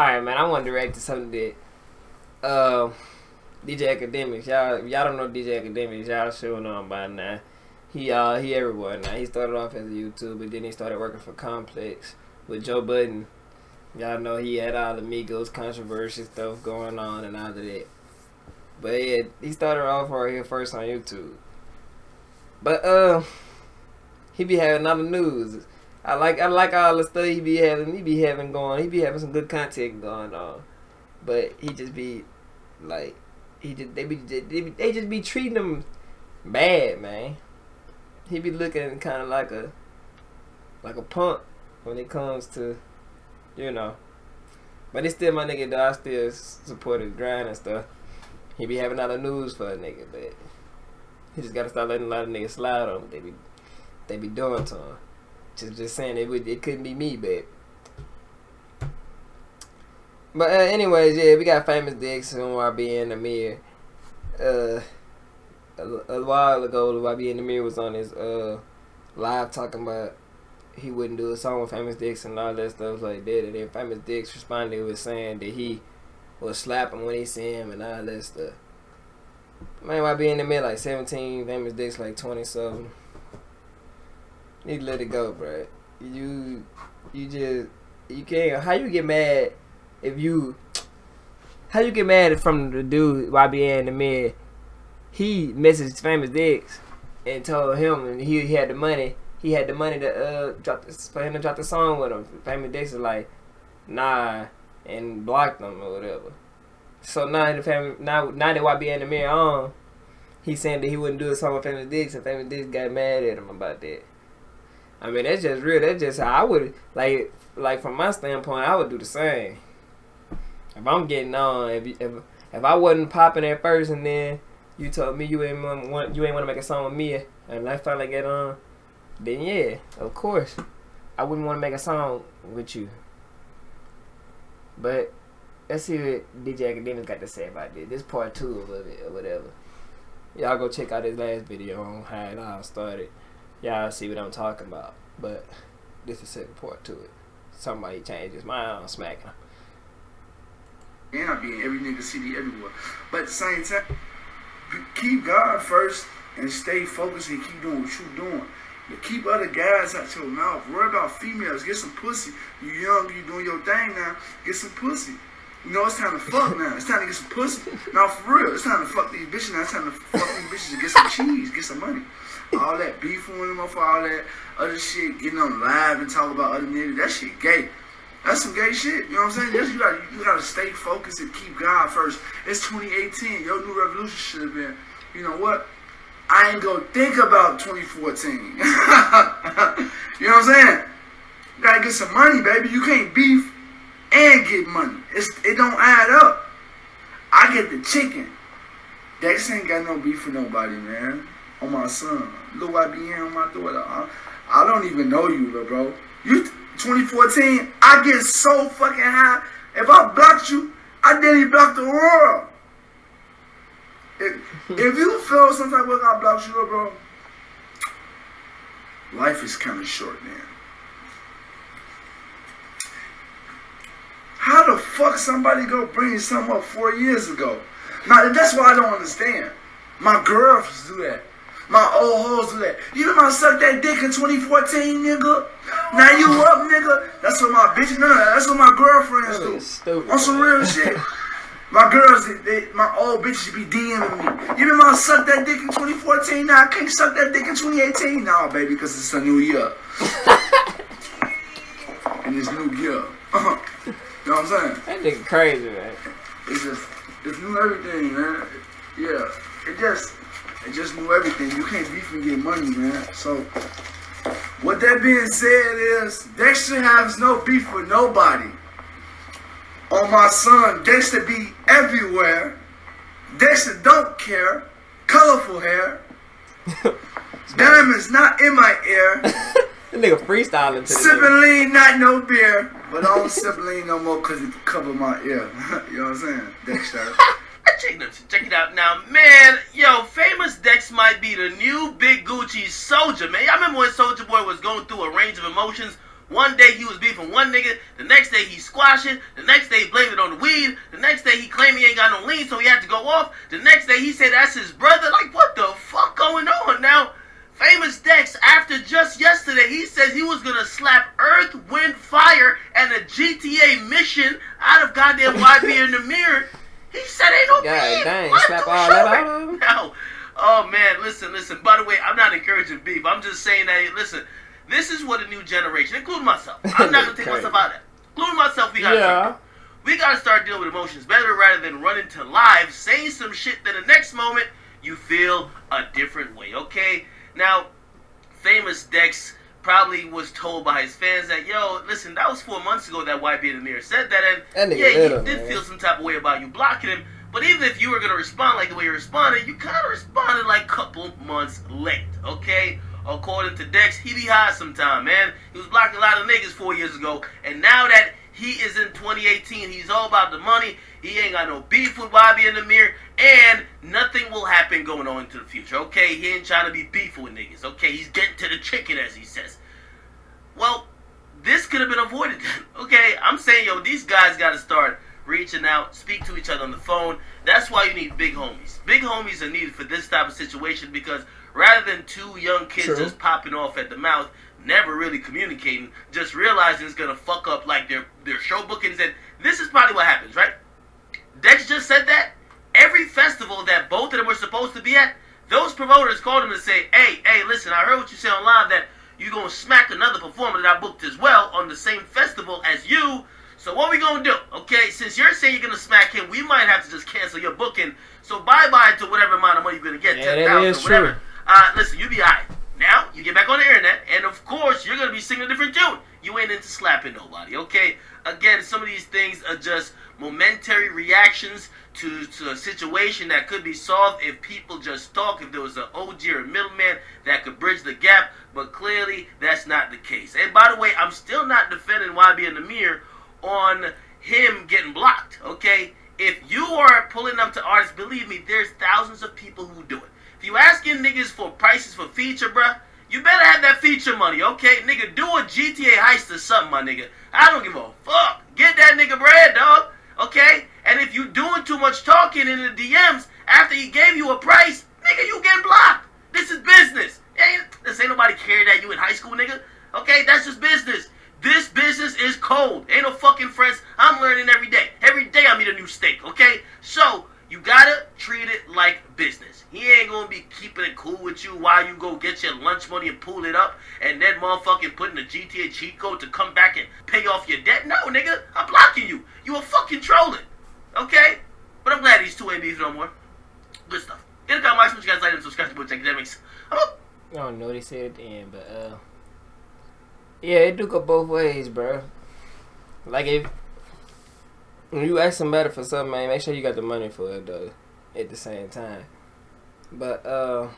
Alright, man, I want to react to something that uh, DJ Akademiks. Y'all, y'all don't know DJ Akademiks. Y'all sure know him by now. He uh he everywhere now. He started off as a YouTuber, then he started working for Complex with Joe Budden. Y'all know he had all the Migos controversy stuff going on and all of that. But yeah, he started off right here first on YouTube. But uh, he be having the news. I like I like all the stuff he be having. He be having going. He be having some good content going on. But he just be like he just they be they, just be treating him bad, man. He be looking kind of like a like a punk when it comes to you know. But it's still my nigga though. I still support his grind and stuff. He be having all the news for a nigga, but he just gotta start letting a lot of niggas slide on what they be they be doing to him. Just just saying it would it couldn't be me, babe. But uh, anyways, yeah, we got famous Dex and YBN Nahmir. Uh, a, a while ago, YBN Nahmir was on his uh live talking about he wouldn't do a song with Famous Dex and all that stuff like that. And then Famous Dex responded with saying that he was slapping when he see him and all that stuff. Man, YBN Nahmir like 17, Famous Dex like 20 something. Need to let it go, bro. You, you just, you can't. How you get mad if you? How you get mad from the dude YBN Nahmir? He messaged famous Dex and told him and he, he had the money. He had the money to uh drop for him to drop the song with him. Famous Dex is like, nah, and blocked them or whatever. So now the family now now that YBN Nahmir on, he's saying that he wouldn't do a song with famous Dex and famous Dex got mad at him about that. I mean, that's just real. That's just how I would like, like from my standpoint, I would do the same. If I'm getting on, if if if I wasn't popping at first, and then you told me you ain't want you ain't want to make a song with me, and I finally get on, then yeah, of course, I wouldn't want to make a song with you. But let's see what DJ Akademiks got to say about this. This part two of it or whatever. Y'all go check out his last video on how it all started y'all see what I'm talking about. But this is second part to it. Somebody changes mind on smacking him. And I be in every nigga city everywhere. But at the same time, keep God first and stay focused and keep doing what you're doing. But keep other guys out your mouth. Worry about females. Get some pussy. You young, you doing your thing now. Get some pussy. You know, it's time to fuck now. It's time to get some pussy. Now, for real, it's time to fuck these bitches now. It's time to fuck these bitches and get some cheese, get some money all that beefing with him for all that other shit, getting on live and talk about other niggas, that shit gay. That's some gay shit. You know what I'm saying? Just, you gotta you gotta stay focused and keep God first. It's 2018. Your new revolution should have been. You know what? I ain't gonna think about 2014. you know what I'm saying? You gotta get some money, baby. You can't beef and get money. It's it don't add up. I get the chicken. Dex ain't got no beef for nobody, man on my son. Be here on my daughter. I, I don't even know you, little bro. You 2014, I get so fucking high. If I blocked you, I didn't block the world. If, if you feel some type of way I blocked you, little bro, life is kind of short, man. How the fuck somebody go bring something up four years ago? Now, that's what I don't understand. My girls do that. My old hoes do that. You remember I sucked that dick in 2014, nigga? Now you up, nigga? That's what my bitch, no, that's what my girlfriends do. Stupid, On some real shit. My girls, they, they, my old bitches be DMing me. You remember I sucked that dick in 2014? Now I can't suck that dick in 2018. Nah, baby, because it's a new year. and it's new year. you know what I'm saying? That nigga crazy, man. It's just, it's new everything, man. Yeah. It just, and just knew everything. You can't beef and get money, man. So, what that being said is, Dexter has no beef with nobody. On my son, Dexter be everywhere. Dexter don't care. Colorful hair. Diamonds not in my ear. nigga freestyling to Sipping lean, not no beer. But I don't sip lean no more because it cover my ear. you know what I'm saying? Dexter. Check check it out now, man. Yo, famous Dex might be the new Big Gucci soldier, man. Y'all remember when Soulja Boy was going through a range of emotions? One day he was beefing one nigga, the next day he squashing, the next day he blamed it on the weed, the next day he claimed he ain't got no lean, so he had to go off. The next day he said that's his brother. Like, what the fuck going on now? Famous Dex, after just yesterday, he says he was gonna slap Earth, Wind, Fire, and a GTA mission out of goddamn YBN Nahmir. He said ain't no God beef. dang, What? slap all that out of him? No. Oh man, listen, listen. By the way, I'm not encouraging beef. I'm just saying that listen, this is what a new generation, including myself. I'm not gonna take myself out of that. Including myself, we gotta start Yeah. we gotta start dealing with emotions better rather than running to live, saying some shit that the next moment you feel a different way, okay? Now, famous Dex probably was told by his fans that, yo, listen, that was four months ago that YB in the said that, and That yeah, little, he did man. feel some type of way about you blocking him. But even if you were gonna respond like the way you responded, you kind of responded like a couple months late, okay? According to Dex, he be high sometime, man. He was blocking a lot of niggas four years ago, and now that he is in 2018, he's all about the money. He ain't got no beef with YBN Nahmir, and nothing will happen going on into the future, okay? He ain't trying to be beef with niggas, okay? He's getting to the chicken, as he says. Well, this could have been avoided. okay, I'm saying, yo, these guys got to start reaching out, speak to each other on the phone. That's why you need big homies. Big homies are needed for this type of situation because rather than two young kids True. just popping off at the mouth, never really communicating, just realizing it's gonna fuck up like their their show bookings. And this is probably what happens, right? Dex just said that every festival that both of them were supposed to be at, those promoters called him and say, "Hey, hey, listen, I heard what you said on live that you're gonna smack another performer that I booked as well on the same festival as you. So what we gonna do? Okay, since you're saying you're gonna smack him, we might have to just cancel your booking. So bye bye to whatever amount of money you're gonna get, Yeah, ten that thousand whatever. true. Uh, listen, you be alright. Now you get back on the internet, and of course you're gonna be singing a different tune. You ain't into slapping nobody, okay? Again, some of these things are just momentary reactions to, to a situation that could be solved if people just talk. If there was an OG or a middleman that could bridge the gap, but clearly that's not the case. And by the way, I'm still not defending YBN Nahmir on him getting blocked, okay? If you are pulling up to artists, believe me, there's thousands of people who do it. If you asking niggas for prices for feature, bruh, you better have that feature money, okay? Nigga, do a GTA heist or something, my nigga. I don't give a fuck. Get that nigga bread, dog. Okay? And if you doing too much talking in the DMs after he gave you a price, nigga, you get blocked. This is business. Ain't, this ain't nobody cared at you in high school, nigga. Okay? That's just business. This business is cold. Ain't no fucking friends. I'm learning every day. Every day I meet a new steak, okay? So, you gotta treat it like business. He ain't gonna be keeping it cool with you while you go get your lunch money and pull it up and then motherfucking put in a GTA cheat code to come back and pay off your debt. No, nigga, I'm blocking you. You a fucking trolling. Okay? But I'm glad these two beef no more. Good stuff. Get a comment, what you guys like and subscribe to Butch Akademiks. I don't know he said at the end, but uh, yeah, it do go both ways, bro. Like if when you ask somebody for something, man, make sure you got the money for it though. At the same time, but uh,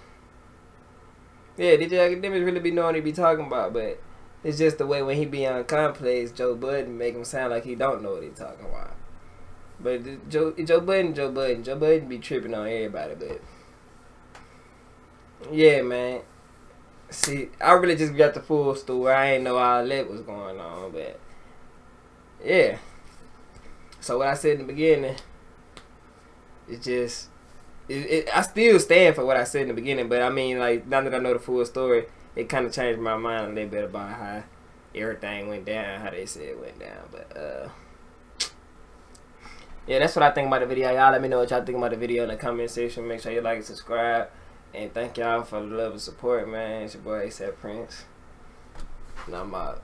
yeah, DJ Akademiks really be knowing what he be talking about, but it's just the way when he be on complex, Joe Budden make him sound like he don't know what he talking about. But Joe Joe Budden, Joe Budden, Joe Budden be tripping on everybody, but yeah, man. See, I really just got the full story. I ain't know all that was going on, but yeah. So what I said in the beginning, it just, it, it, I still stand for what I said in the beginning. But I mean, like now that I know the full story, it kind of changed my mind a little bit about how everything went down, how they said it went down. But uh, yeah, that's what I think about the video. Y'all let me know what y'all think about the video in the comment section. Make sure you like and subscribe. And thank y'all for the love and support, man. It's your boy ASAP Prince. And I'm out.